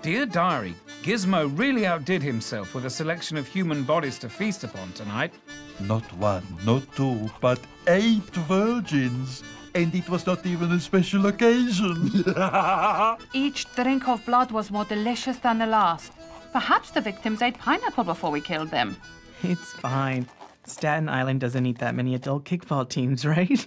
Dear Diary, Gizmo really outdid himself with a selection of human bodies to feast upon tonight. Not one, not two, but eight virgins. And it was not even a special occasion. Each drink of blood was more delicious than the last. Perhaps the victims ate pineapple before we killed them. It's fine. Staten Island doesn't eat that many adult kickball teams, right?